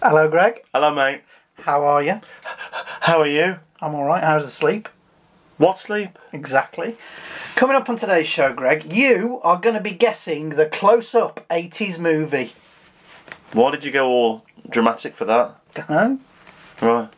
Hello, Greg. Hello, mate. How are you? How are you? I'm all right. How's the sleep? What sleep? Exactly. Coming up on today's show, Greg, you are going to be guessing the close-up 80s movie. Why did you go all dramatic for that? Dunno. Right.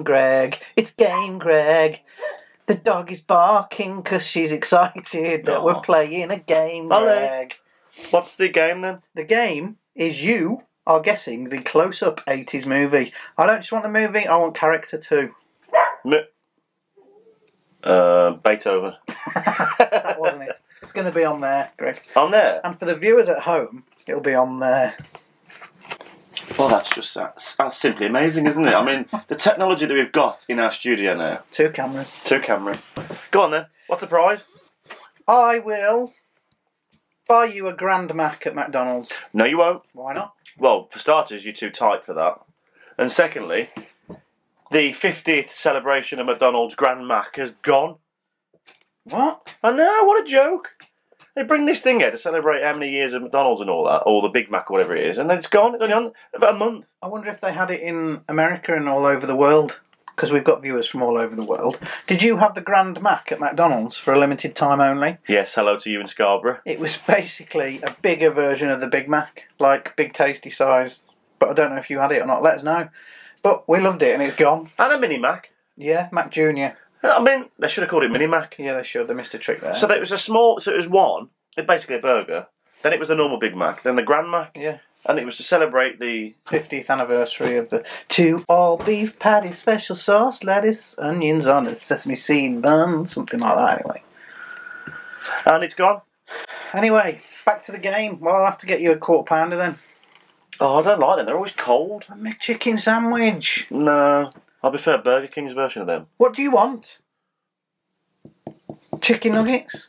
Game, Greg. It's game, Greg. The dog is barking because she's excited that we're playing a game. Greg. What's the game then? The game is you are guessing the close-up 80s movie. I don't just want the movie, I want character too. M- uh, Beethoven. That wasn't it. It's going to be on there, Greg. On there. And for the viewers at home, it'll be on there. Well, that's just that's, that's simply amazing, isn't it? I mean, the technology that we've got in our studio now. Two cameras. Two cameras. Go on then. What's the prize? I will buy you a Grand Mac at McDonald's. No, you won't. Why not? Well, for starters, you're too tight for that. And secondly, the 50th celebration of McDonald's Grand Mac has gone. What? I know, what a joke. They bring this thing here to celebrate how many years of McDonald's and all that, or the Big Mac or whatever it is, and then it's gone. It's only on about a month. I wonder if they had it in America and all over the world. Because we've got viewers from all over the world. Did you have the Grand Mac at McDonald's for a limited time only? Yes, hello to you in Scarborough. It was basically a bigger version of the Big Mac, like big tasty size. But I don't know if you had it or not. Let us know. But we loved it and it's gone. And a Mini Mac. Yeah, Mac Junior. I mean, they should have called it Mini Mac. Yeah, they should. They missed a trick there. So that it was a small, so it was one, it basically a burger. Then it was the normal Big Mac, then the Grand Mac, yeah. and it was to celebrate the 50th anniversary of the two all beef patty, special sauce, lettuce, onions on a sesame seed bun, something like that. Anyway, and it's gone. anyway, back to the game. Well, I'll have to get you a quarter pounder then. Oh, I don't like them. They're always cold. A McChicken sandwich. No, I prefer Burger King's version of them. What do you want? Chicken nuggets,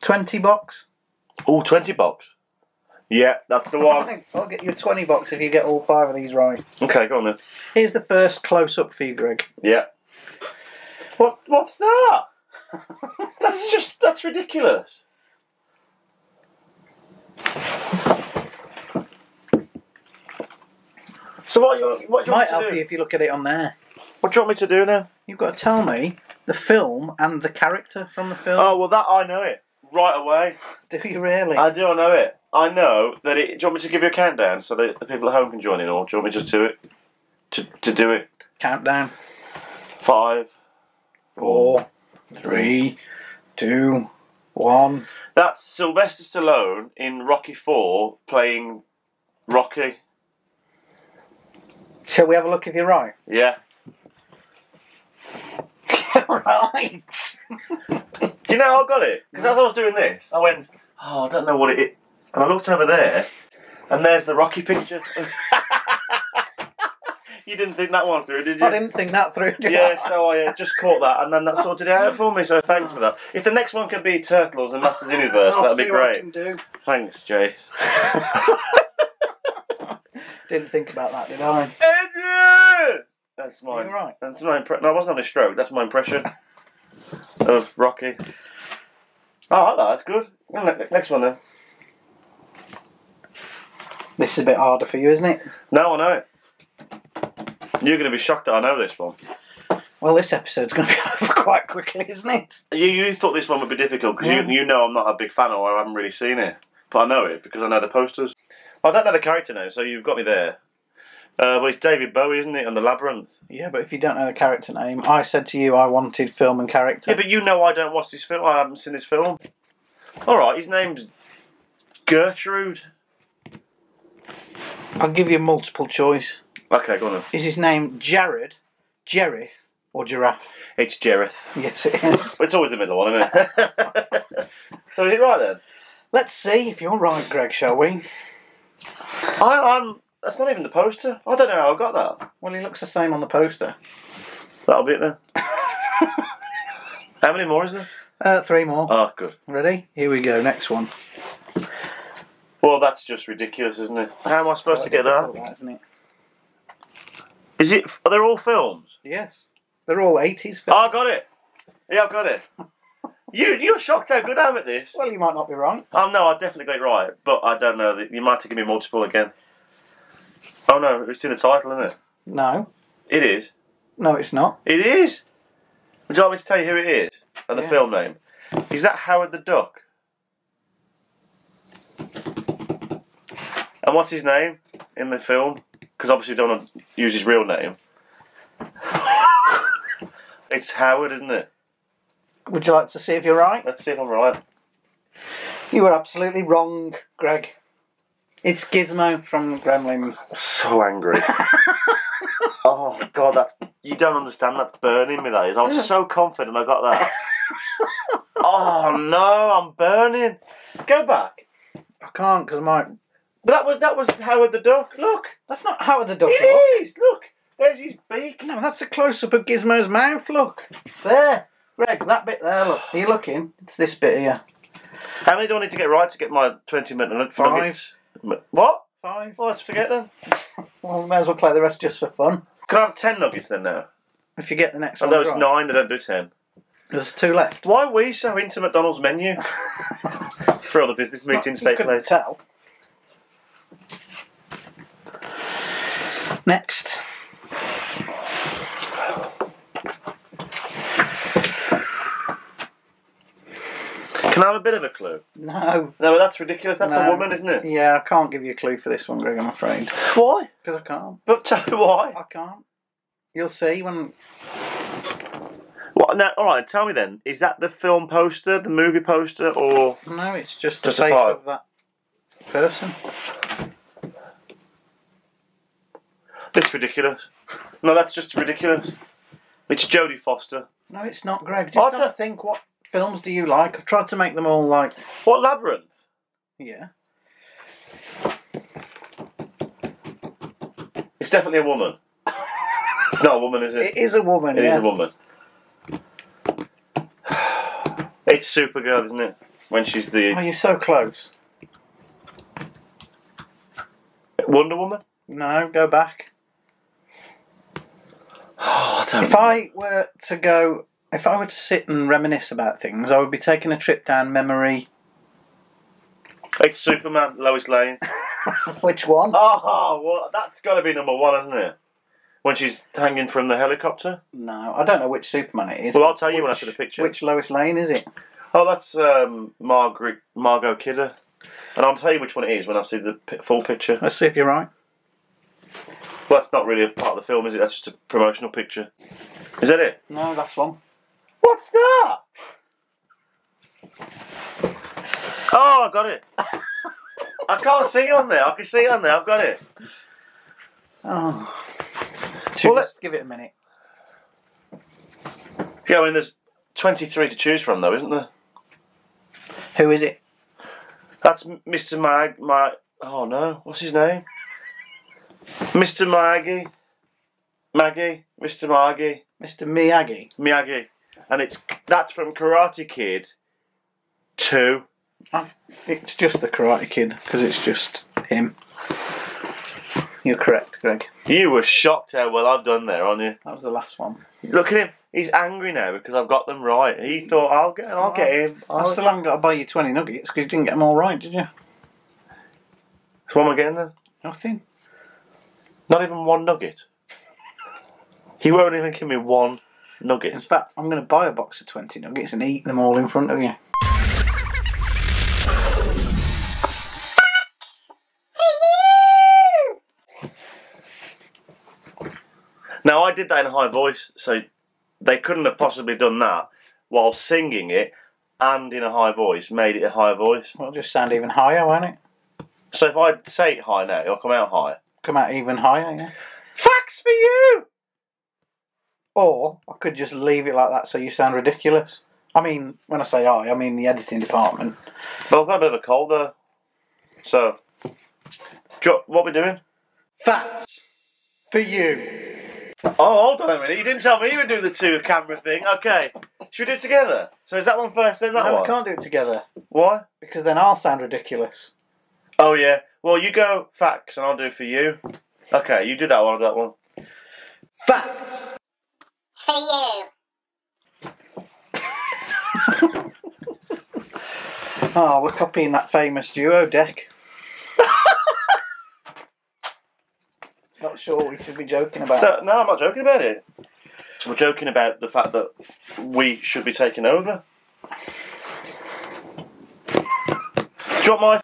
twenty box. Oh, 20 box. Yeah, that's the one. I'll get you a twenty box if you get all five of these right. okay, go on then. Here's the first close up for you, Greg. Yeah. What? What's that? that's just that's ridiculous. So what? What do you Might want help to do? you if you look at it on there. What do you want me to do then? You've got to tell me the film and the character from the film. Oh well, that I know it right away. Do you really? I do. I know it. I know that it. Do you want me to give you a countdown so that the people at home can join in, or do you want me just to do it? To to do it. Countdown. Five. Four, three, two, one. That's Sylvester Stallone in Rocky Four playing Rocky. Shall we have a look if you're right? Yeah. right. Do you know how I got it? Because as I was doing this, I went, oh, I don't know what it is. And I looked over there, and there's the Rocky picture. you didn't think that one through, did you? I didn't think that through. did Yeah, I? so I uh, just caught that, and then that sorted it out for me. So thanks for that. If the next one can be Turtles and Masters Universe, I'll that'd be great. can do. Thanks, Jace. Didn't think about that, did I? That's my. You're right. That's my impression. No, I wasn't on a stroke. That's my impression of Rocky. Oh, I like that. That's good. Well, ne- Next one then. This is a bit harder for you, isn't it? No, I know it. You're going to be shocked that I know this one. Well, this episode's going to be over quite quickly, isn't it? You, you thought this one would be difficult because you, you know I'm not a big fan or I haven't really seen it. But I know it because I know the posters. I don't know the character now, so you've got me there. Uh, well, it's David Bowie, isn't it? on the Labyrinth. Yeah, but if you don't know the character name, I said to you I wanted film and character. Yeah, but you know I don't watch this film. I haven't seen this film. All right, his name's Gertrude. I'll give you multiple choice. Okay, go on then. Is his name Jared, Jareth, or Giraffe? It's Jareth. Yes, it is. It's always the middle one, isn't it? so is it right then? Let's see if you're right, Greg, shall we? I, I'm. That's not even the poster. I don't know how I got that. Well, he looks the same on the poster. That'll be it then. how many more is there? Uh, three more. Oh, good. Ready? Here we go. Next one. Well, that's just ridiculous, isn't it? How am I supposed to get that? Difficult, isn't it? Is it? Are they all films? Yes. They're all 80s films. Oh, I got it. Yeah, I got it. You, you're shocked how good I am at this. well, you might not be wrong. Oh no, I definitely got it right, but I don't know. That you might have to give me multiple again. Oh no, it's in the title, isn't it? No. It is. No, it's not. It is. Would you like me to tell you who it is and the Yeah. film name? Is that Howard the Duck? And what's his name in the film? Because obviously we don't want to use his real name. it's Howard, isn't it? Would you like to see if you're right? Let's see if I'm right. You were absolutely wrong, Greg. It's Gizmo from Gremlins. So angry. oh God, that you don't understand. That's burning me. That is. I was so confident I got that. oh no, I'm burning. Go back. I can't because I might. But that was that was Howard the Duck. Look, That's not Howard the Duck. look. it is. Look, there's his beak. No, that's a close up of Gizmo's mouth. Look. There. Greg, that bit there, look. Are you looking? It's this bit here. How many do I need to get right to get my twenty minute Five. nuggets? What? Five. Well, let's forget then. Well, we may as well play the rest just for fun. Can I have ten nuggets then now? If you get the next I one. know it's right. nine. They don't do ten. There's two left. Why are we so into McDonald's menu? Through all the business meetings take couldn't place. tell. Next. Can I have a bit of a clue? No. No, that's ridiculous. That's a woman, isn't it? Yeah, I can't give you a clue for this one, Greg, I'm afraid. Why? Because I can't. But tell me why? I can't. You'll see when. What? Now, all right. Tell me then. Is that the film poster, the movie poster, or No, it's just, Just the face of that person. this ridiculous? No, that's just ridiculous. It's Jodie Foster. No, it's not, Greg. I Just don't- don't think what films do you like? I've tried to make them all like. What labyrinth? Yeah. It's definitely a woman. it's not a woman, is it? It is a woman. It is yes. a woman. It's Supergirl, isn't it? When she's the. Oh, you're so close. Wonder Woman. No, go back. Oh, I don't. If I were to go, if I were to sit and reminisce about things, I would be taking a trip down memory. It's Superman, Lois Lane. Which one? Oh, well, that's got to be number one, hasn't it? When she's hanging from the helicopter. No, I don't know which Superman it is. Well, I'll tell you when I Which- see the picture. Which Lois Lane is it? Oh, that's um, Margaret Margot Kidder, and I'll tell you which one it is when I see the pi- full picture. Let's see if you're right. Well, that's not really a part of the film, is it? That's just a promotional picture. Is that it? No, that's one. What's that? Oh, I got it. I can't see it on there. I can see it on there. I've got it. Oh. Should Well, just give it a minute. Yeah, I mean, there's 23 to choose from, though, isn't there? Who is it? That's Mr. Mag. My. Oh no, what's his name? Mr. Maggie. Maggie. Mr. Maggie. Mr. Miyagi. Miyagi. And it's that's from Karate Kid 2. Ah, it's just the Karate Kid because it's just him. You're correct, Greg. You were shocked how well I've done there, aren't you? That was the last one. Look at him. He's angry now because I've got them right. He thought I'll get I'll get him. I I'll... still haven't got to buy you 20 nuggets because you didn't get them all right, did you? So what am I getting then? Nothing. Not even one nugget. He won't even give me one In fact, I'm going to buy a box of 20 nuggets and eat them all in front of you. Now I did that in a high voice, so they couldn't have possibly done that while singing it and in a high voice, made it a higher voice. It'll just sound even higher, won't it? So if I say it high now, it'll come out higher. Come out even higher, yeah. Facts for you! Or I could just leave it like that so you sound ridiculous. I mean, when I say I, I mean the editing department. But I've got a bit of a cold though. So, what we doing? Facts for you. Oh, hold on a minute. You didn't tell me you would do the two camera thing. Okay. Should we do it together? So is that one first, then that No, one? we can't do it together Why? because then I'll sound ridiculous. Oh, yeah. Well, you go facts and I'll do for you. Okay, you do that one, I'll do that one. Facts. For you. Oh, we're copying that famous duo deck. Not sure we should be joking about. So, no, I'm not joking about it. We're joking about the fact that we should be taking over. Do you want my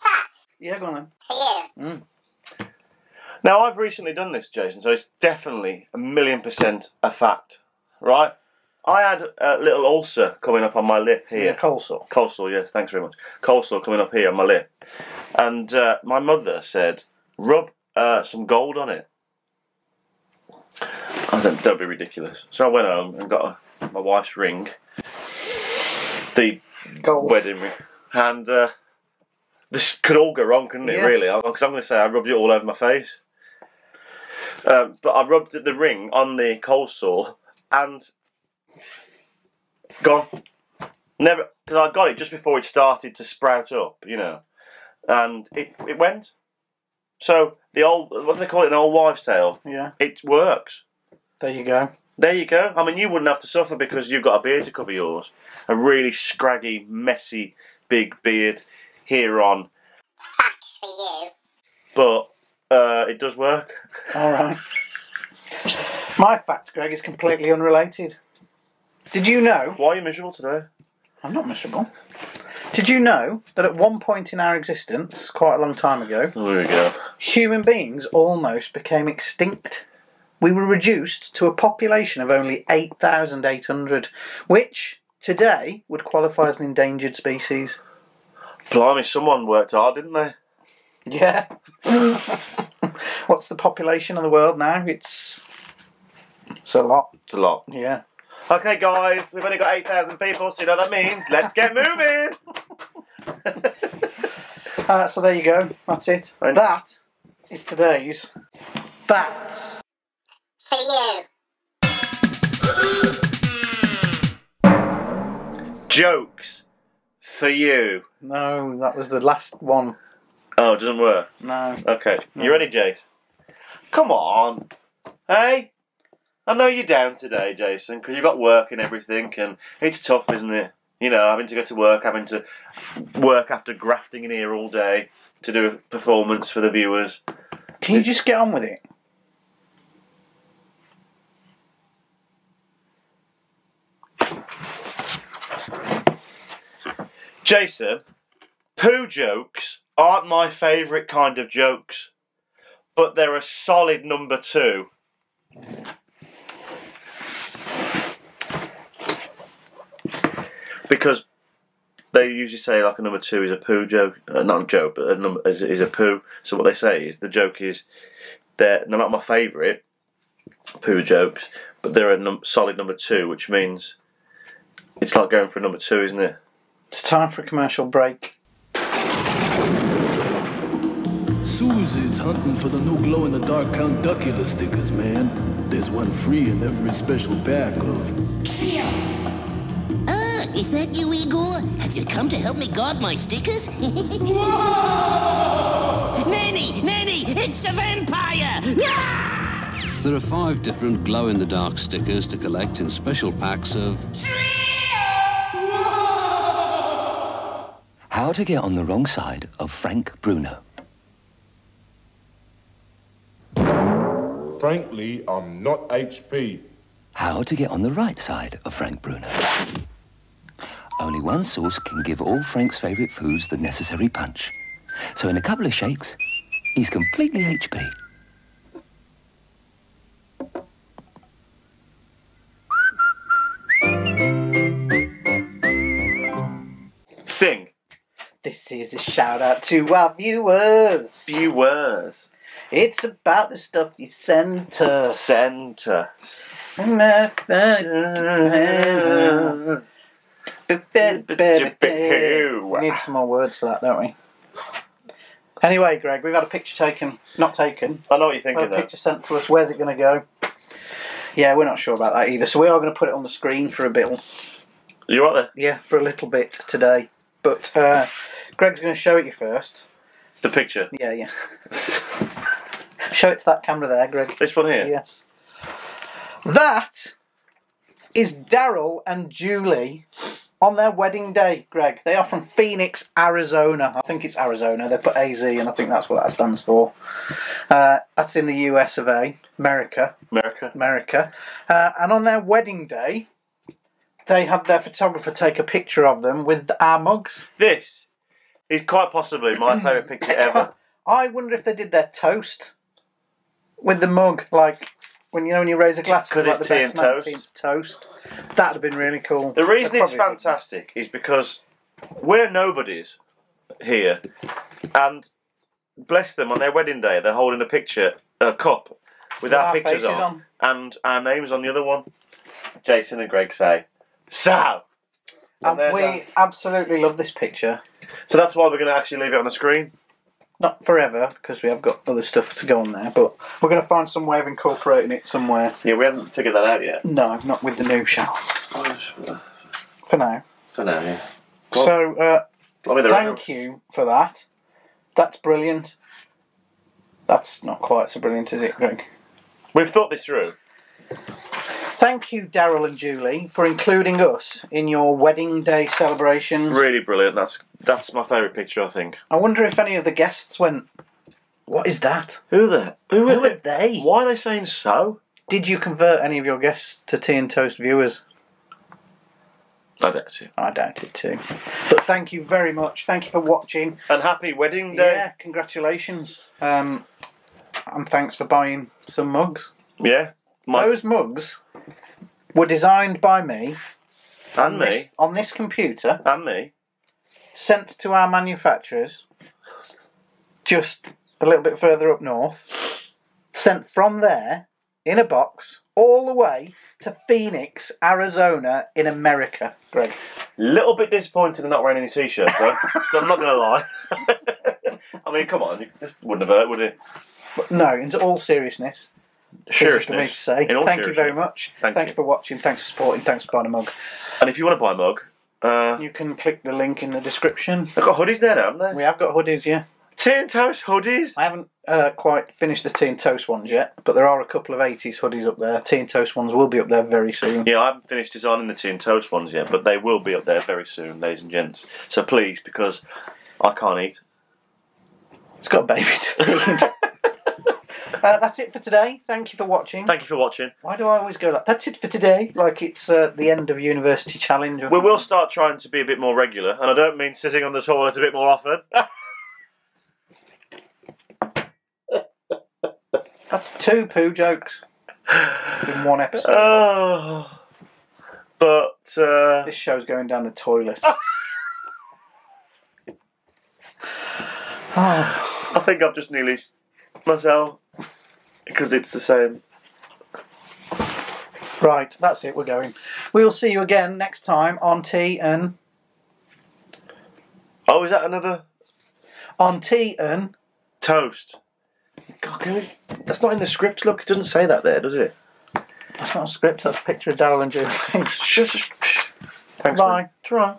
yeah, go on then. For you. Mm. Now, I've recently done this, Jason, so it's definitely a million percent a fact, right? I had a little ulcer coming up on my lip here. Coleslaw. Coleslaw, yes, thanks very much. Coleslaw coming up here on my lip. And uh, my mother said, rub uh, some gold on it. I said, don't be ridiculous. So I went home and got a, my wife's ring, the Gold. wedding ring, and uh, this could all go wrong, couldn't it? Yes. Really? Because I'm going to say I rubbed it all over my face. Um, but I rubbed the ring on the coleslaw and gone. Never, because I got it just before it started to sprout up, you know, and it it went. So the old, what do they call it? An old wives' tale. Yeah, It works. there you go. There you go. I mean, you wouldn't have to suffer because you've got a beard to cover yours. A really scraggy, messy, big beard here on. Facts for you. But uh, it does work. All right. My fact, Greg, is completely unrelated. Did you know? Why are you miserable today? I'm not miserable. Did you know that at one point in our existence, quite a long time ago, Oh, there we go. human beings almost became extinct? We were reduced to a population of only 8,800, which today would qualify as an endangered species. Blimey, someone worked hard, didn't they? Yeah. What's the population of the world now? It's it's a lot. It's a lot. Yeah. Okay, guys, we've only got 8,000 people, so you know what that means. Let's get moving. Uh, so there you go. That's it. Right. That is today's facts. For you. Jokes for you. No, that was the last one. Oh, it doesn't work. No. Okay, you ready, Jace? Come on. Hey? I know you're down today, Jason, because you've got work and everything, and it's tough, isn't it? You know, having to go to work, having to work after grafting in here all day to do a performance for the viewers. Can you just get on with it? Jason, poo jokes aren't my favourite kind of jokes, but they're a solid number two. Because they usually say like a number two is a poo joke, uh, not a joke, but a number is, is a poo. So what they say is the joke is they're, they're not my favourite poo jokes, but they're a num- solid number two, which means it's like going for a number two, isn't it? It's time for a commercial break. Susie's hunting for the new glow in the dark Count Duckula stickers, man. There's one free in every special pack of. Ah, is that you, Igor? Have you come to help me guard my stickers? Nanny! Nanny! It's a vampire! Ah! There are five different glow in the dark stickers to collect in special packs of. How to get on the wrong side of Frank Bruno. Frankly, I'm not HP. How to get on the right side of Frank Bruno. Only one sauce can give all Frank's favourite foods the necessary punch. So in a couple of shakes, he's completely HP. Sing. This is a shout out to our viewers. Viewers. It's about the stuff you send us. Centre. We need some more words for that, don't we? Anyway, Greg, we've had a picture taken, not taken, I know what you're thinking a picture sent to us. Where's it going to go? Yeah, we're not sure about that either. So we are going to put it on the screen for a bit. You right there? Yeah, for a little bit today. But uh, Greg's going to show it you first. The picture. Yeah, yeah. show it to that camera there, Greg. This one here. Yes. That is Daryl and Julie on their wedding day, Greg. They are from Phoenix, Arizona. I think it's Arizona. They put AZ, and I think that's what that stands for. Uh, that's in the US of A, America. America. America. Uh, and on their wedding day, they had their photographer take a picture of them with our mugs. This is quite possibly my favourite picture ever. I wonder if they did their toast with the mug, like when you know when you raise a glass 'Cause to, like, it's the tea best and toast. tea toast. That'd have been really cool. The reason it's fantastic is because we're nobodies here, and bless them on their wedding day, they're holding a picture, a cup with our, our pictures on, on. and our names on the other one. Jason and Greg say, "So." And there's we our- absolutely love this picture. So that's why we're going to actually leave it on the screen. Not forever, because we have got other stuff to go on there, but we're going to find some way of incorporating it somewhere. Yeah, we haven't figured that out yet. No, not with the new showers. For now. For now, yeah. Well, So, uh, thank you for that. That's brilliant. That's not quite so brilliant, is it, Greg? We've thought this through. Thank you, Daryl and Julie, for including us in your wedding day celebrations. Really brilliant. That's that's my favourite picture, I think. I wonder if any of the guests went, What is that? Who the who, Who are they? Why are they saying so? Did you convert any of your guests to Tea and Toast viewers? I doubt it. I doubt it too. But thank you very much. Thank you for watching. And happy wedding day. Yeah, congratulations. Um, and thanks for buying some mugs. Yeah. My, Those mugs were designed by me and on me. this, on this computer, And me. sent to our manufacturers just a little bit further up north, sent from there in a box all the way to Phoenix, Arizona in America, Greg. Little bit disappointed in not wearing any t-shirts though. I'm not gonna lie. I mean, come on, it just wouldn't have hurt, would it? But no, in all seriousness, seriousness for me to say. Thank you very much. Thank Thank, you. you for watching. Thanks for supporting. Thanks for buying a mug. And if you want to buy a mug, uh, You can click the link in the description. they've got hoodies there now, haven't they? We have got hoodies, yeah. Tea and toast hoodies. I haven't uh, quite finished the tea and toast ones yet, but there are a couple of 80s hoodies up there. Tea and toast ones will be up there very soon. Yeah, I haven't finished designing the tea and toast ones yet, but they will be up there very soon, ladies and gents. So please, because I can't eat. It's got a baby to feed. uh, that's it for today. Thank you for watching. Thank you for watching. Why do I always go like, that's it for today? Like it's uh, the end of University Challenge. We will start trying to be a bit more regular, and I don't mean sitting on the toilet a bit more often. That's two poo jokes in one episode. oh, but uh, this show's going down the toilet. I think I've just nearly myself because it's the same. right, that's it. We're going. We will see you again next time on tea and Oh, is that another on tea and toast? God, we, that's not in the script. Look, it doesn't say that there, does it? that's not a script. That's a picture of Daryl and Julie. Thanks. Bye. man. Ta-ra.